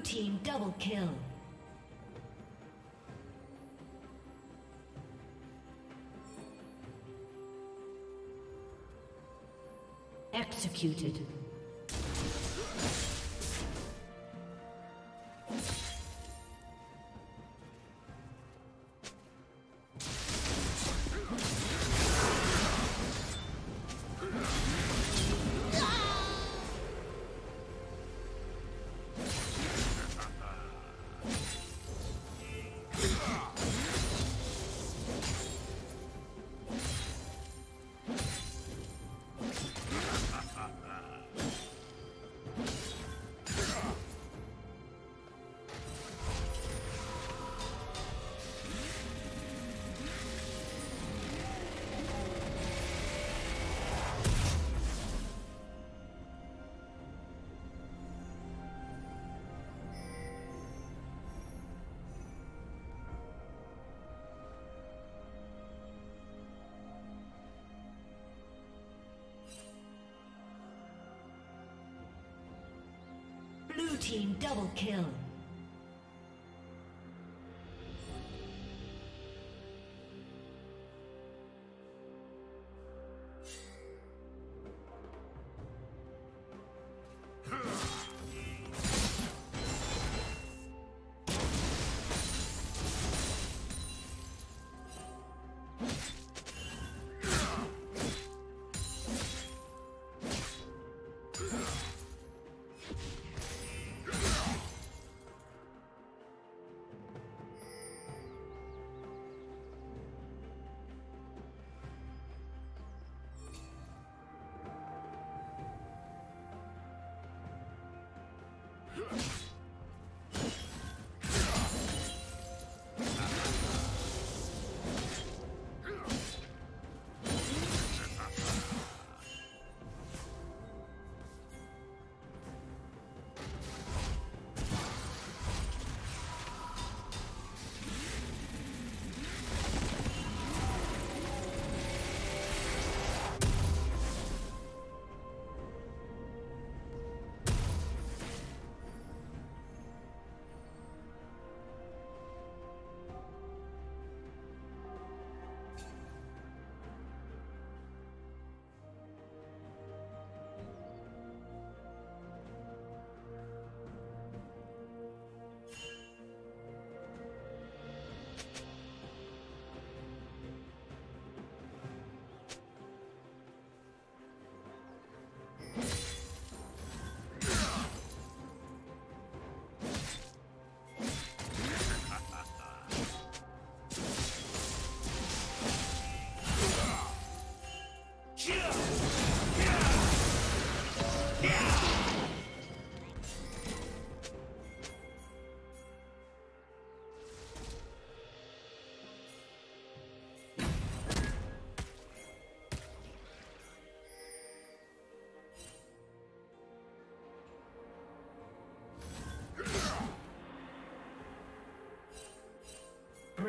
Team double kill. Executed. Team double kill. Ugh.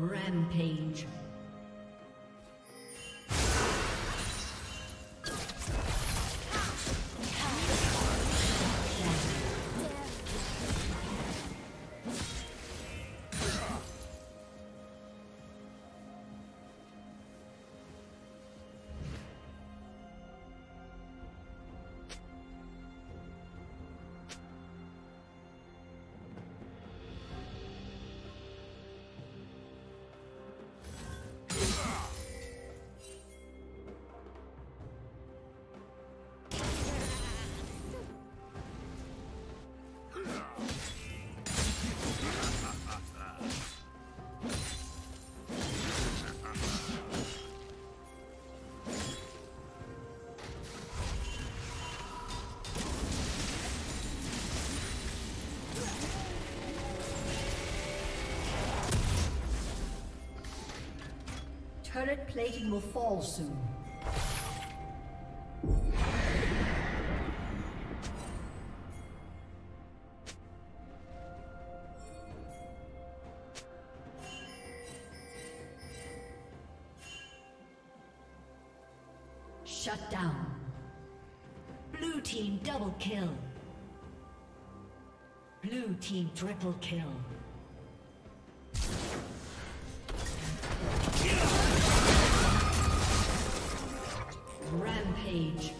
Rampage. plating will fall soon. Shut down. Blue team double kill. Blue team triple kill. Rampage.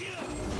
Red